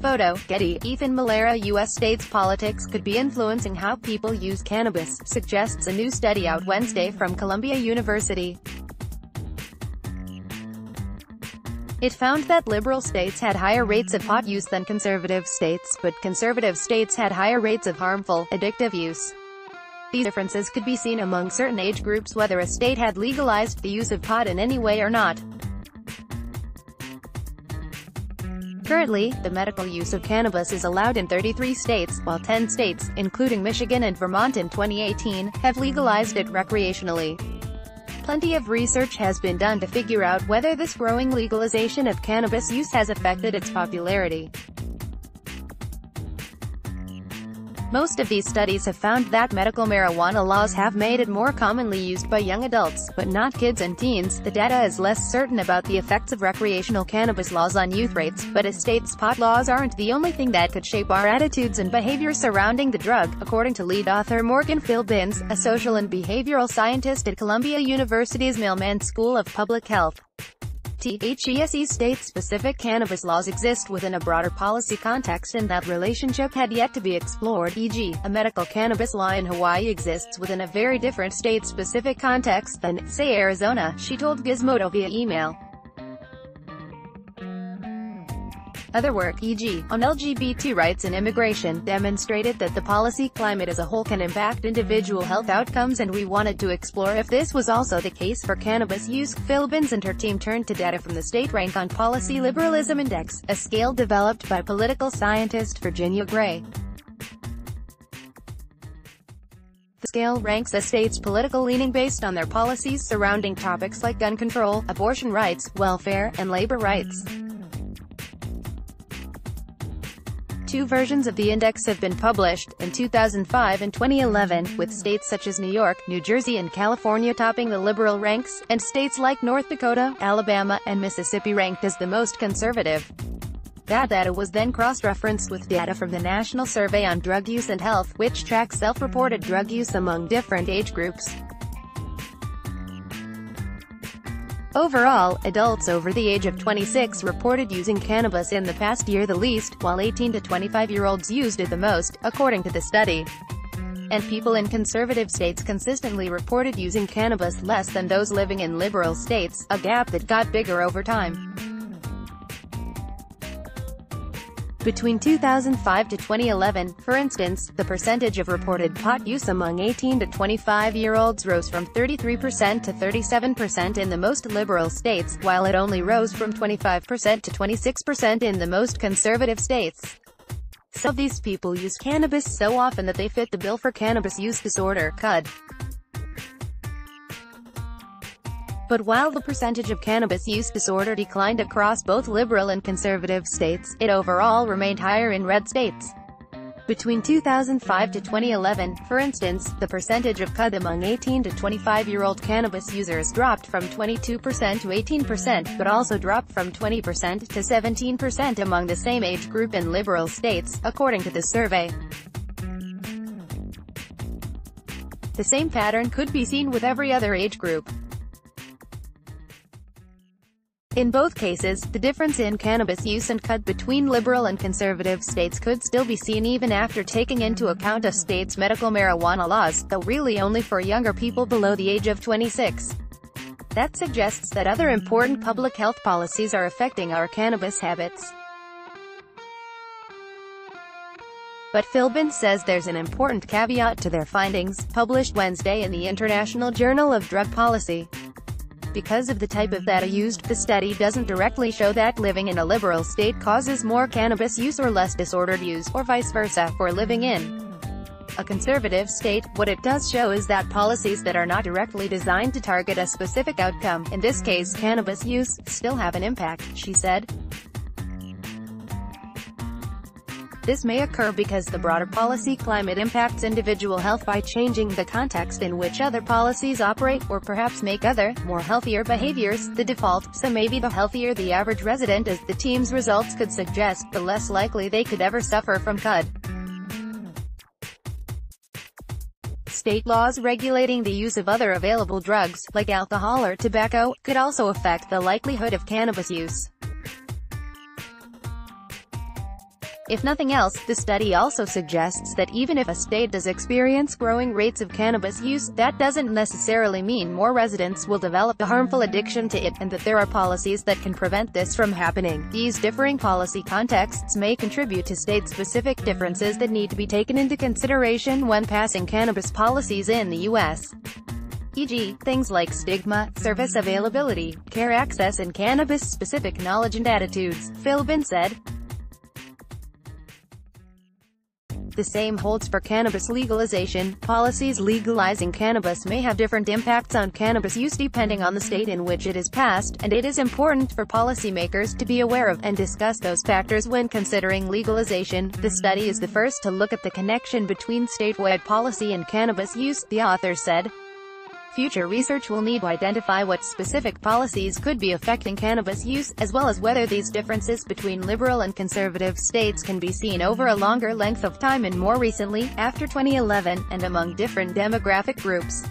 Photo, Getty, Ethan Miller a U.S. states politics could be influencing how people use cannabis, suggests a new study out Wednesday from Columbia University. It found that liberal states had higher rates of pot use than conservative states, but conservative states had higher rates of harmful, addictive use. These differences could be seen among certain age groups whether a state had legalized the use of pot in any way or not. Currently, the medical use of cannabis is allowed in 33 states, while 10 states, including Michigan and Vermont in 2018, have legalized it recreationally. Plenty of research has been done to figure out whether this growing legalization of cannabis use has affected its popularity. Most of these studies have found that medical marijuana laws have made it more commonly used by young adults, but not kids and teens. The data is less certain about the effects of recreational cannabis laws on youth rates, but a state's pot laws aren't the only thing that could shape our attitudes and behavior surrounding the drug, according to lead author Morgan Philbins, a social and behavioral scientist at Columbia University's Mailman School of Public Health. THESE state-specific cannabis laws exist within a broader policy context and that relationship had yet to be explored, e.g., a medical cannabis law in Hawaii exists within a very different state-specific context than, say Arizona, she told Gizmodo via email. Other work, e.g., on LGBT rights and immigration, demonstrated that the policy climate as a whole can impact individual health outcomes and we wanted to explore if this was also the case for cannabis use. Philbins and her team turned to data from the State Rank on Policy Liberalism Index, a scale developed by political scientist Virginia Gray. The scale ranks a state's political leaning based on their policies surrounding topics like gun control, abortion rights, welfare, and labor rights. Two versions of the index have been published, in 2005 and 2011, with states such as New York, New Jersey and California topping the liberal ranks, and states like North Dakota, Alabama, and Mississippi ranked as the most conservative. That data was then cross-referenced with data from the National Survey on Drug Use and Health, which tracks self-reported drug use among different age groups. Overall, adults over the age of 26 reported using cannabis in the past year the least, while 18 to 25-year-olds used it the most, according to the study. And people in conservative states consistently reported using cannabis less than those living in liberal states, a gap that got bigger over time. Between 2005 to 2011, for instance, the percentage of reported pot use among 18 to 25-year-olds rose from 33% to 37% in the most liberal states, while it only rose from 25% to 26% in the most conservative states. Some of these people use cannabis so often that they fit the bill for cannabis use disorder, CUD. But while the percentage of cannabis use disorder declined across both liberal and conservative states, it overall remained higher in red states. Between 2005 to 2011, for instance, the percentage of CUD among 18 to 25-year-old cannabis users dropped from 22% to 18%, but also dropped from 20% to 17% among the same age group in liberal states, according to the survey. The same pattern could be seen with every other age group. In both cases, the difference in cannabis use and CUD between liberal and conservative states could still be seen even after taking into account a state's medical marijuana laws, though really only for younger people below the age of 26. That suggests that other important public health policies are affecting our cannabis habits. But Philbin says there's an important caveat to their findings, published Wednesday in the International Journal of Drug Policy. Because of the type of data mm-hmm. used, the study doesn't directly show that living in a liberal state causes more cannabis use or less disordered use, or vice versa, for living in a conservative state, what it does show is that policies that are not directly designed to target a specific outcome, in this case cannabis use, still have an impact, she said. This may occur because the broader policy climate impacts individual health by changing the context in which other policies operate, or perhaps make other, more healthier behaviors, the default, so maybe the healthier the average resident is, the team's results could suggest, the less likely they could ever suffer from CUD. State laws regulating the use of other available drugs, like alcohol or tobacco, could also affect the likelihood of cannabis use. If nothing else, the study also suggests that even if a state does experience growing rates of cannabis use, that doesn't necessarily mean more residents will develop a harmful addiction to it, and that there are policies that can prevent this from happening. These differing policy contexts may contribute to state-specific differences that need to be taken into consideration when passing cannabis policies in the U.S e.g., things like stigma, service availability, care access and cannabis-specific knowledge and attitudes, Philbin said. The same holds for cannabis legalization. Policies legalizing cannabis may have different impacts on cannabis use depending on the state in which it is passed, and it is important for policymakers to be aware of and discuss those factors when considering legalization. The study is the first to look at the connection between statewide policy and cannabis use, the author said. Future research will need to identify what specific policies could be affecting cannabis use, as well as whether these differences between liberal and conservative states can be seen over a longer length of time and more recently, after 2011, and among different demographic groups.